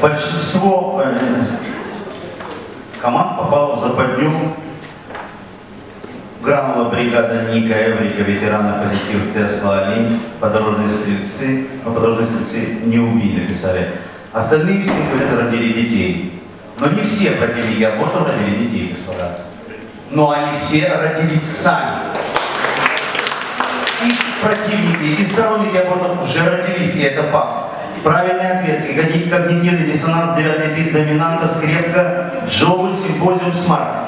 большинство команд попало в западню. Гранула бригада Ника Эврика, ветераны позитив Тесла Олень, подорожные стрельцы, но подорожные стрельцы не убили, писали. Остальные все, говорят, родили детей. Но не все противники абортов родили детей, господа. Но они все родились сами. И противники, и сторонники абортов уже родились, и это факт. Правильный ответ. Когнитивный диссонанс, девятый бит, доминанта, скрепка, Джоуль, симпозиум, смарт.